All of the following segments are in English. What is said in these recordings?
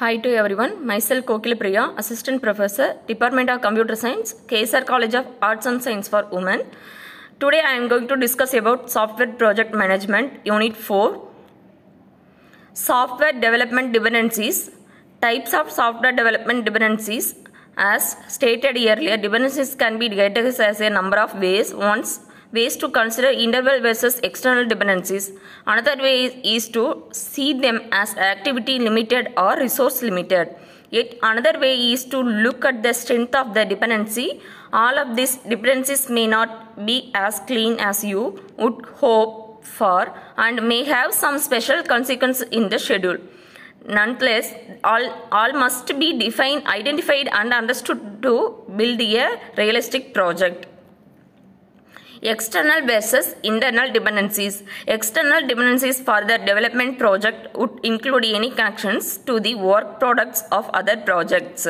Hi to everyone. Myself Gokila Priya, Assistant Professor, Department of Computer Science, KSR College of Arts and Science for Women. Today I am going to discuss about Software Project Management, Unit 4. Software Development Dependencies. Types of software development dependencies. As stated earlier, dependencies can be categorized as a number of ways. Once ways to consider internal versus external dependencies. Another way is, is to see them as activity limited or resource limited. Yet another way is to look at the strength of the dependency. All of these dependencies may not be as clean as you would hope for and may have some special consequence in the schedule. Nonetheless, all, all must be defined, identified and understood to build a realistic project. External versus internal dependencies. External dependencies for the development project would include any connections to the work products of other projects.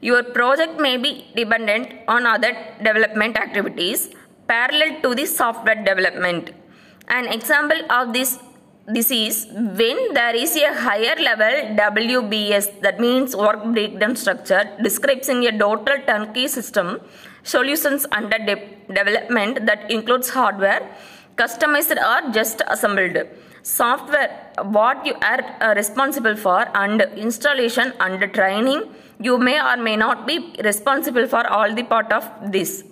Your project may be dependent on other development activities parallel to the software development. An example of this this is when there is a higher level WBS that means work breakdown structure describing a total turnkey system solutions under de- development that includes hardware customized or just assembled. Software what you are uh, responsible for and installation and training you may or may not be responsible for all the part of this